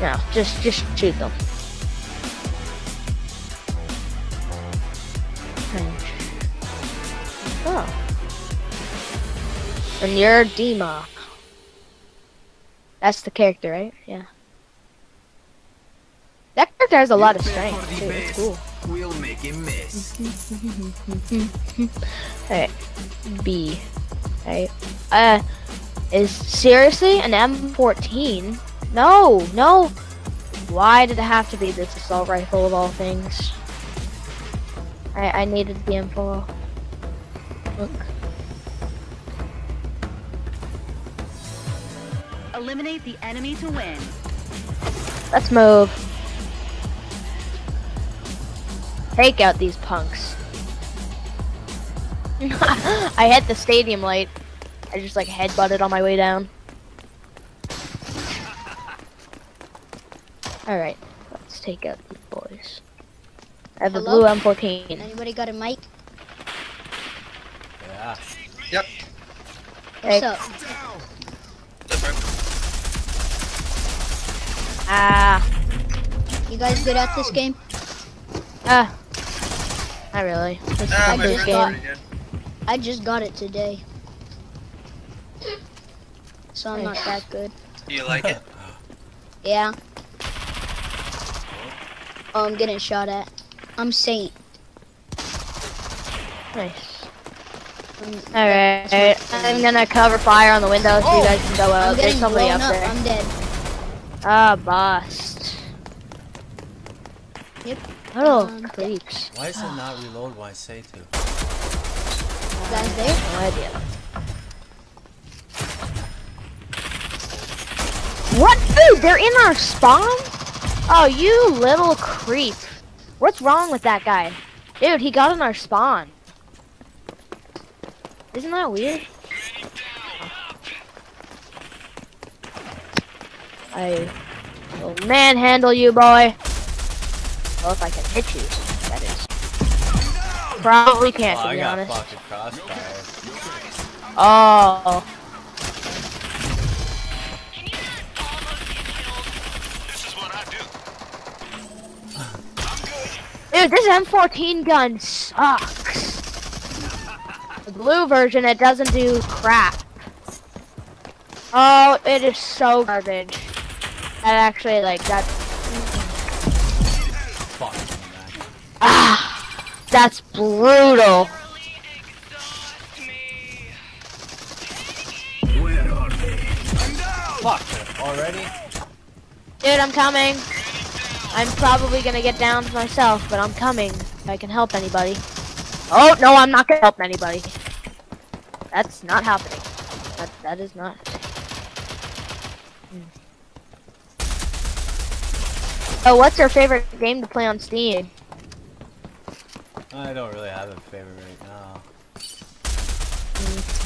No, just just shoot them. Oh. And you're Dima. That's the character, right? Yeah. That character has a lot of strength too. It's cool. We'll make him miss. Alright. B. Alright. Uh is seriously an M14? No, no. Why did it have to be this assault rifle of all things? I I needed the M4. Look. Eliminate the enemy to win. Let's move. Take out these punks. I hit the stadium light. I just like headbutted on my way down. Alright, let's take out these boys. I have a blue M14. Anybody got a mic? Yeah. Yep. Hey, What's up? ah, You guys good at this game? ah. Not really. This is Ah, a my just got- game. I just got it today. So I'm not that good. Do you like it? Yeah. Oh, I'm getting shot at. I'm Saint. Nice. I'm, Alright, I'm gonna cover fire on the window so Oh, you guys can go I'm out. There's somebody blown up up. there. I'm dead. Ah, bust. Yep. Little Um, creeps. Why is it not reload when I say to? You guys there? No idea. What? Dude, they're in our spawn? Oh, you little creep. What's wrong with that guy? Dude, he got in our spawn. Isn't that weird? I will manhandle you, boy. Well, if I can hit you, that is. Probably can't, Oh, to be honest. Oh. Dude, this M14 gun sucks. The blue version, it doesn't do crap. Oh, it is so garbage. That actually, like, that. Ah, that's brutal. Fuck, already? Dude, I'm coming. I'm probably gonna get down myself, but I'm coming. If I can help anybody. Oh, no, I'm not gonna help anybody. That's not happening. That, that is not. Hmm. Oh, what's your favorite game to play on Steam? I don't really have a favorite right now.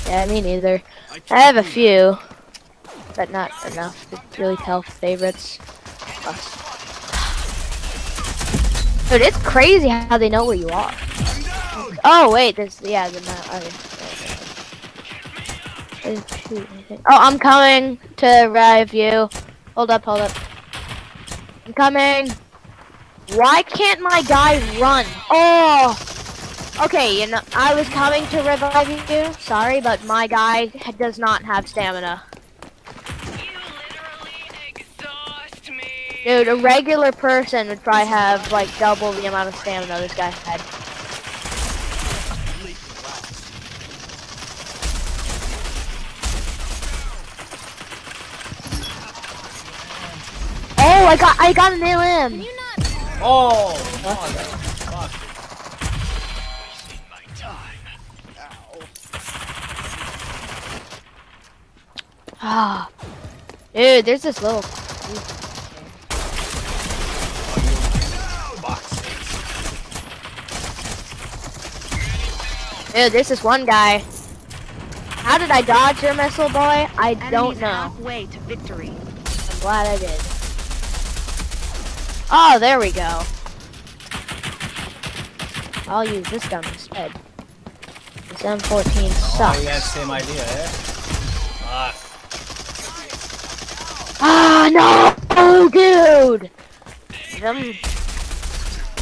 Yeah, me neither. I have a few, but not enough to really tell favorites. Us. Dude, it's crazy how they know where you are. Oh wait, this yeah, the map. Okay. Oh, Think. Oh, I'm coming to revive you. Hold up, hold up. I'm coming. Why can't my guy run? Oh. Okay, you know, I was coming to revive you. Sorry, but my guy does not have stamina. Dude, a regular person would probably have like double the amount of stamina this guy had. Oh, I got I got an limb. Oh! Fuck. Fuck. Ah, dude, there's this little. Dude, there's this one guy. How did I dodge your missile, boy? I don't Enemies know. halfway to victory. I'm glad I did. Oh, there we go. I'll use this gun instead. This M14 Oh, sucks. you got the same idea, eh? Fuck. Ah, no, oh, dude! Dude! Them...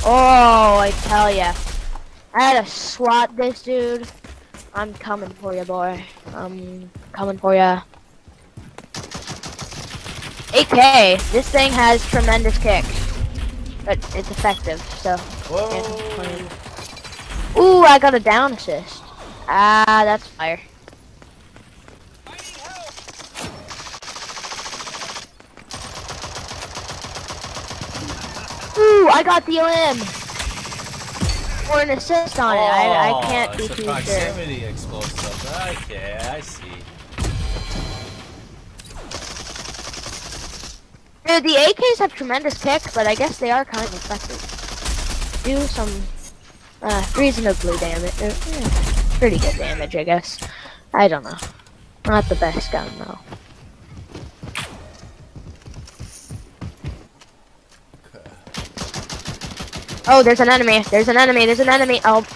Oh, I tell ya. I had to swat this dude. I'm coming for you, boy. I'm coming for ya. AK, this thing has tremendous kick. But it's effective, so Whoa. Ooh, I got a down assist. Ah, that's fire. Ooh, I got the limb. Or an assist on it. I, I can't Oh, be it's a too sure. proximity explosive. Okay, I see. Dude, the AKs have tremendous kick, but I guess they are kind of effective. Do some uh, reasonably damage. Uh, pretty good damage, I guess. I don't know. Not the best gun, though. Oh, there's an enemy. There's an enemy. There's an enemy. Oh,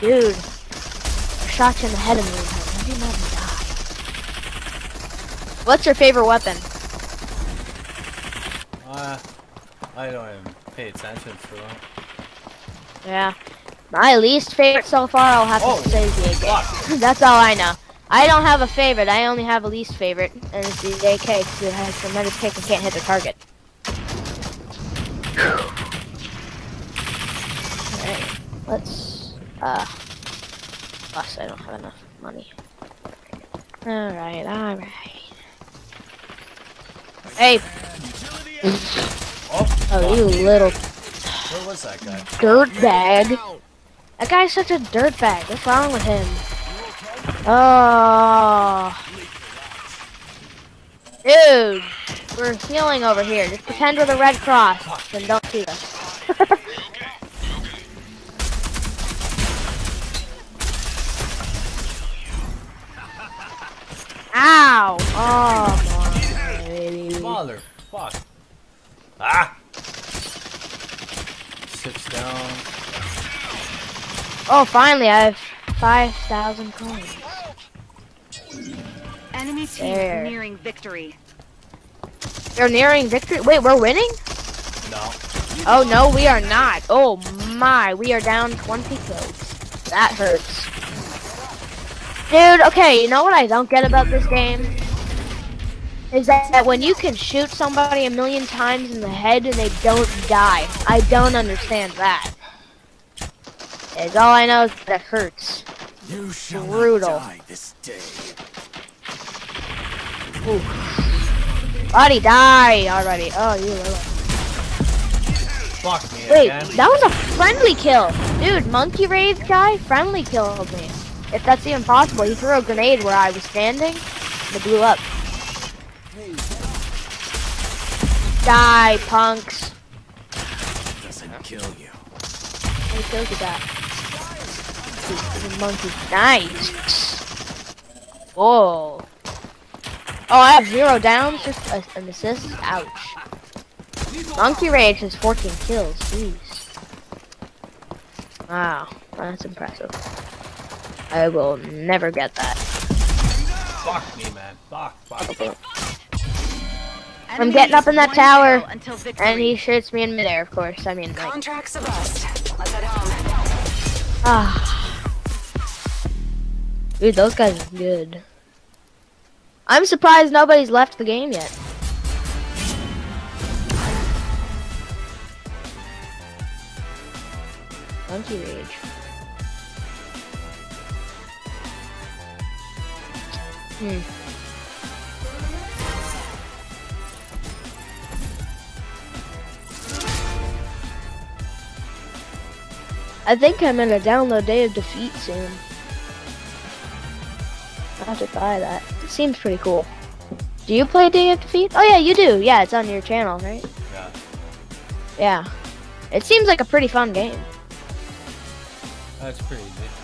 dude. I shot you in the head a million times. How do you not die? What's your favorite weapon? Uh, I don't even pay attention to them. Yeah. My least favorite so far, I'll have Oh, to say is the AK. That's all I know. I don't have a favorite. I only have a least favorite, and it's the AK because it has tremendous kick and can't hit the target. Alright, let's, uh, plus I don't have enough money. Alright, alright. Hey, Oh, oh, you little Where was that guy? dirtbag. That guy's such a dirtbag. What's wrong with him? Oh. Dude, we're healing over here. Just pretend we're the Red Cross and don't shoot us. Ow! Oh, my baby. Motherfuck. Ah! Sits down. Oh, finally, I have 5,000 coins. Enemy team There. nearing victory. They're nearing victory. Wait, we're winning? No. Oh no, we are not. Oh my, we are down 20 kills. That hurts. Dude, okay, you know what I don't get about this game? Is that, that when you can shoot somebody a million times in the head and they don't die. I don't understand that. Is all I know is that it hurts. You shall Brutal. die this day. Buddy, die already. Oh, you little. Fuck me Wait, again. that was a friendly kill. Dude, Monkey Rave guy friendly killed me. If that's even possible, he threw a grenade where I was standing, and it blew up. Die, punks. Doesn't kill you. Many kills you the monkey. Nice. Whoa. Oh, I have zero downs, just a, an assist. Ouch. Monkey Rage has 14 kills. Jeez. Wow, that's impressive. I will never get that. Fuck me, man. Fuck, fuck. Enemy getting up in that tower, Until. And he shoots me in midair, of course. I mean, like, Contracts a bust. Let's head home. ah. Dude, those guys are good. I'm surprised nobody's left the game yet. Monkey Rage. Hmm. I think I'm gonna download Day of Defeat soon. I'll have to buy that. It seems pretty cool. Do you play Day of Defeat? Oh yeah, you do. Yeah, it's on your channel, right? Yeah. Yeah. It seems like a pretty fun game. That's pretty easy.